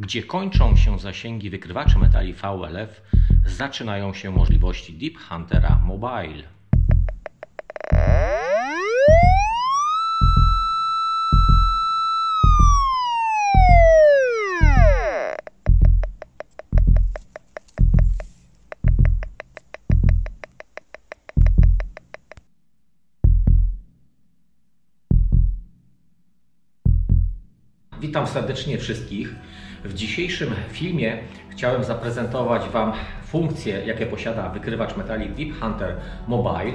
Gdzie kończą się zasięgi wykrywaczy metali VLF, zaczynają się możliwości Deep Huntera Mobile. Witam serdecznie wszystkich. W dzisiejszym filmie chciałem zaprezentować Wam funkcje, jakie posiada wykrywacz metali Deep Hunter Mobile,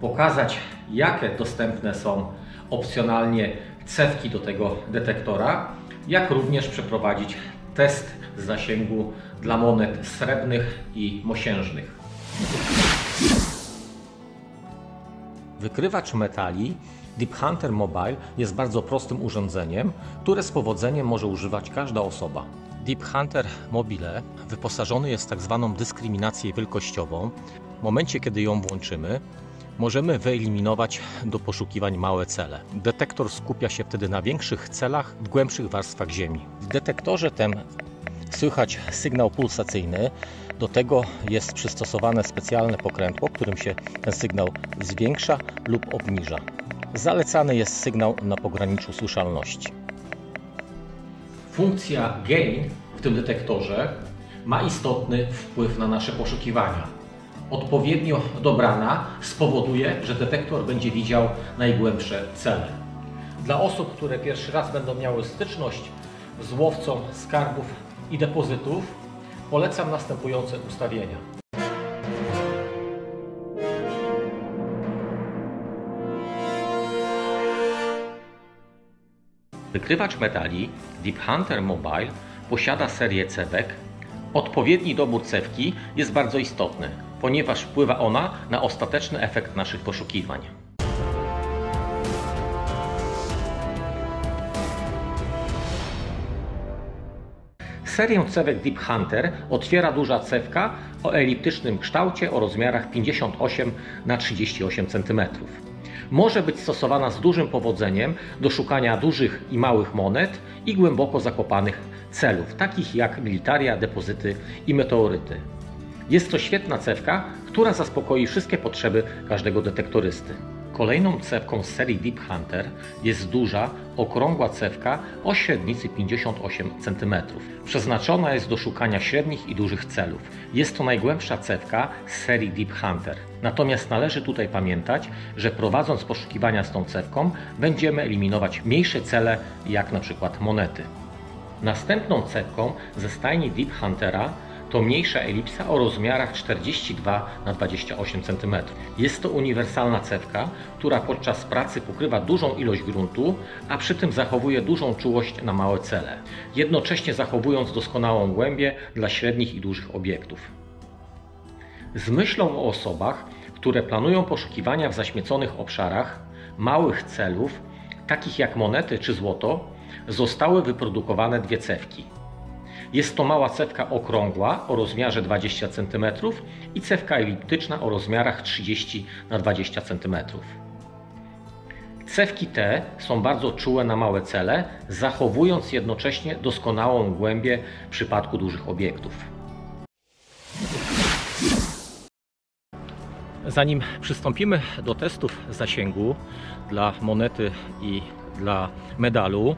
pokazać, jakie dostępne są opcjonalnie cewki do tego detektora, jak również przeprowadzić test zasięgu dla monet srebrnych i mosiężnych. Wykrywacz metali Deep Hunter Mobile jest bardzo prostym urządzeniem, które z powodzeniem może używać każda osoba. Deep Hunter Mobile wyposażony jest w tak zwaną dyskryminację wielkościową. W momencie, kiedy ją włączymy, możemy wyeliminować do poszukiwań małe cele. Detektor skupia się wtedy na większych celach w głębszych warstwach ziemi. W detektorze tym słychać sygnał pulsacyjny. Do tego jest przystosowane specjalne pokrętło, którym się ten sygnał zwiększa lub obniża. Zalecany jest sygnał na pograniczu słyszalności. Funkcja gain w tym detektorze ma istotny wpływ na nasze poszukiwania. Odpowiednio dobrana spowoduje, że detektor będzie widział najgłębsze cele. Dla osób, które pierwszy raz będą miały styczność z łowcą skarbów i depozytów, polecam następujące ustawienia. Wykrywacz metali Deep Hunter Mobile posiada serię cewek. Odpowiedni dobór cewki jest bardzo istotny, ponieważ wpływa ona na ostateczny efekt naszych poszukiwań. Serię cewek Deep Hunter otwiera duża cewka o eliptycznym kształcie o rozmiarach 58 na 38 cm może być stosowana z dużym powodzeniem do szukania dużych i małych monet i głęboko zakopanych celów, takich jak militaria, depozyty i meteoryty. Jest to świetna cewka, która zaspokoi wszystkie potrzeby każdego detektorysty. Kolejną cewką z serii Deep Hunter jest duża, okrągła cewka o średnicy 58 cm. Przeznaczona jest do szukania średnich i dużych celów. Jest to najgłębsza cewka z serii Deep Hunter. Natomiast należy tutaj pamiętać, że prowadząc poszukiwania z tą cewką będziemy eliminować mniejsze cele jak na przykład monety. Następną cewką ze stajni Deep Huntera to mniejsza elipsa o rozmiarach 42 na 28 cm. Jest to uniwersalna cewka, która podczas pracy pokrywa dużą ilość gruntu, a przy tym zachowuje dużą czułość na małe cele, jednocześnie zachowując doskonałą głębię dla średnich i dużych obiektów. Z myślą o osobach, które planują poszukiwania w zaśmieconych obszarach małych celów, takich jak monety czy złoto, zostały wyprodukowane dwie cewki – jest to mała cewka okrągła o rozmiarze 20 cm i cewka eliptyczna o rozmiarach 30 na 20 cm. Cewki te są bardzo czułe na małe cele, zachowując jednocześnie doskonałą głębię w przypadku dużych obiektów. Zanim przystąpimy do testów zasięgu dla monety i dla medalu,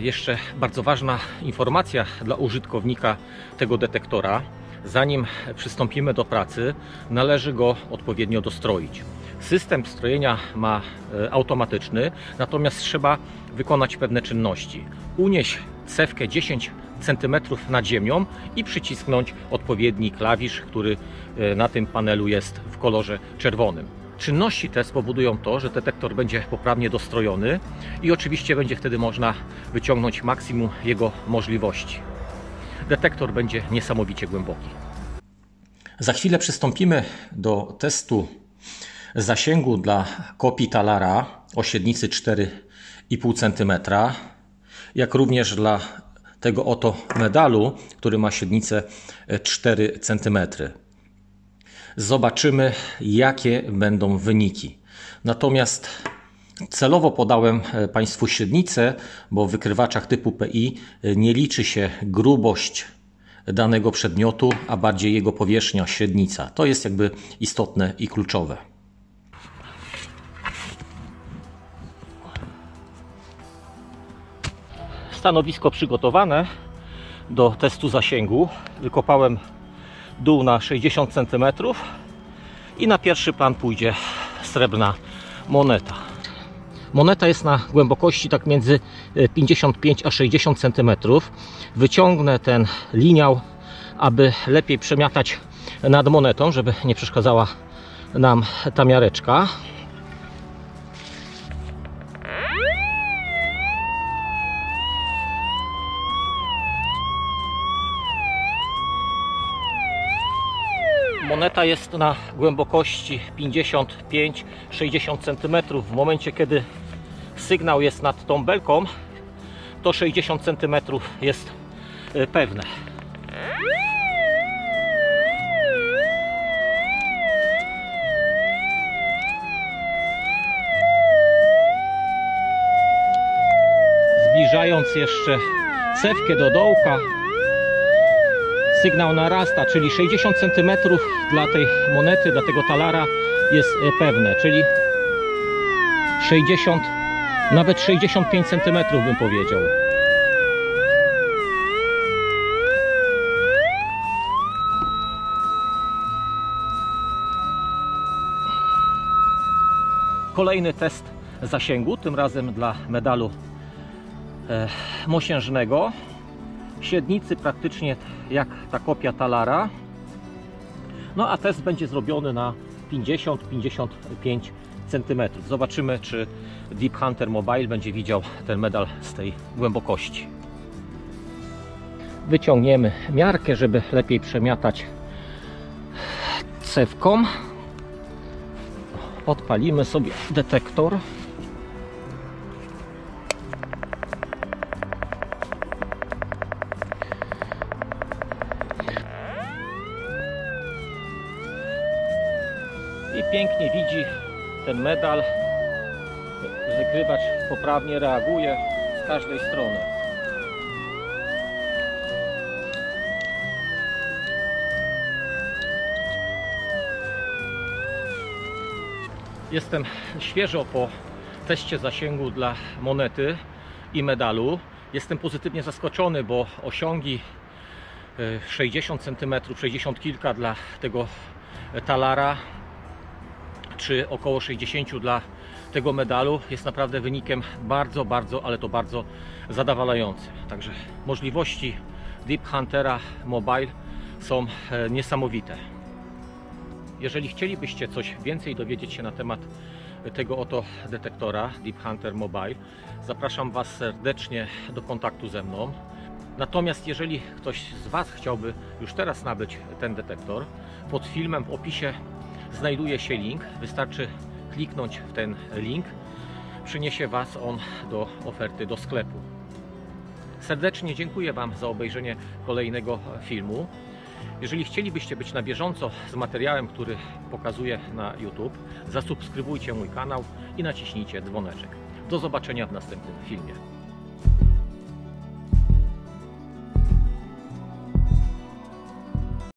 jeszcze bardzo ważna informacja dla użytkownika tego detektora. Zanim przystąpimy do pracy, należy go odpowiednio dostroić. System strojenia ma e, automatyczny, natomiast trzeba wykonać pewne czynności. Unieść cewkę 10 cm nad ziemią i przycisnąć odpowiedni klawisz, który e, na tym panelu jest w kolorze czerwonym. Czynności te spowodują to, że detektor będzie poprawnie dostrojony i oczywiście będzie wtedy można wyciągnąć maksimum jego możliwości. Detektor będzie niesamowicie głęboki. Za chwilę przystąpimy do testu zasięgu dla kopii talara o średnicy 4,5 cm, jak również dla tego oto medalu, który ma średnicę 4 cm zobaczymy, jakie będą wyniki. Natomiast Celowo podałem e, Państwu średnicę, bo w wykrywaczach typu PI e, nie liczy się grubość danego przedmiotu, a bardziej jego powierzchnia, średnica. To jest jakby istotne i kluczowe. Stanowisko przygotowane do testu zasięgu. Wykopałem dół na 60 cm i na pierwszy plan pójdzie srebrna moneta. Moneta jest na głębokości tak między 55 a 60 cm. Wyciągnę ten liniał, aby lepiej przemiatać nad monetą, żeby nie przeszkadzała nam ta miareczka. Moneta jest na głębokości 55-60 cm. W momencie, kiedy sygnał jest nad tą belką, to 60 cm jest e, pewne. Zbliżając jeszcze cewkę do dołka, sygnał narasta, czyli 60 cm dla tej monety, dla tego talara jest e, pewne, czyli 60, nawet 65 cm bym powiedział. Kolejny test zasięgu, tym razem dla medalu e, mosiężnego średnicy praktycznie jak ta kopia talara. No a test będzie zrobiony na 50-55 cm. Zobaczymy, czy Deep Hunter Mobile będzie widział ten medal z tej głębokości. Wyciągniemy miarkę, żeby lepiej przemiatać cewką. Odpalimy sobie detektor. Pięknie widzi ten medal. Wykrywacz poprawnie reaguje z każdej strony. Jestem świeżo po teście zasięgu dla monety i medalu. Jestem pozytywnie zaskoczony, bo osiągi 60 cm, 60 kilka dla tego talara czy około 60 dla tego medalu jest naprawdę wynikiem bardzo, bardzo, ale to bardzo zadowalającym. Także możliwości Deep Huntera Mobile są e, niesamowite. Jeżeli chcielibyście coś więcej dowiedzieć się na temat tego oto detektora Deep Hunter Mobile, zapraszam Was serdecznie do kontaktu ze mną. Natomiast jeżeli ktoś z Was chciałby już teraz nabyć ten detektor, pod filmem w opisie znajduje się link. Wystarczy kliknąć w ten link. Przyniesie Was on do oferty do sklepu. Serdecznie dziękuję Wam za obejrzenie kolejnego filmu. Jeżeli chcielibyście być na bieżąco z materiałem, który pokazuję na YouTube, zasubskrybujcie mój kanał i naciśnijcie dzwoneczek. Do zobaczenia w następnym filmie.